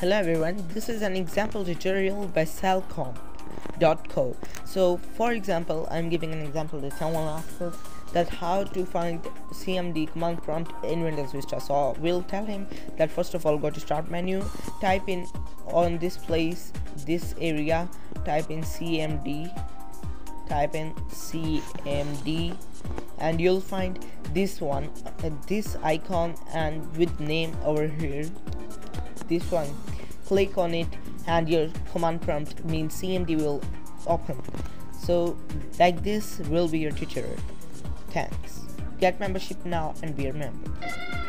Hello everyone, this is an example tutorial by SalComp.Co. So for example, I'm giving an example that someone asked us that how to find CMD command prompt in Windows Vista. So we'll tell him that first of all go to start menu, type in on this place, this area, type in CMD, type in CMD and you'll find this one, uh, this icon and with name over here this one. Click on it and your command prompt means cmd will open. So like this will be your tutorial. Thanks. Get membership now and be a member